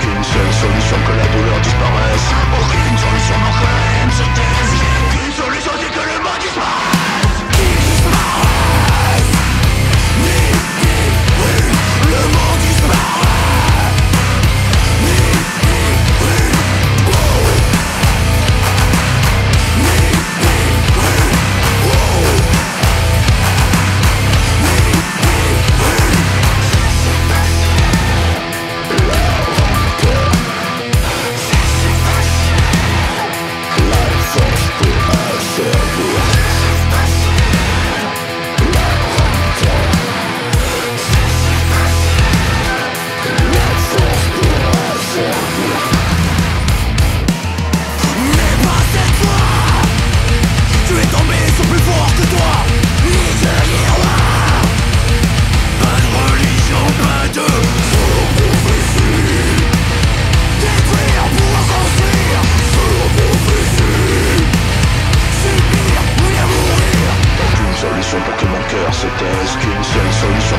Qu'une seule solution que la douleur disparaisse. Aucune solution n'entraîne se taise. C'était-ce qu'une seule solution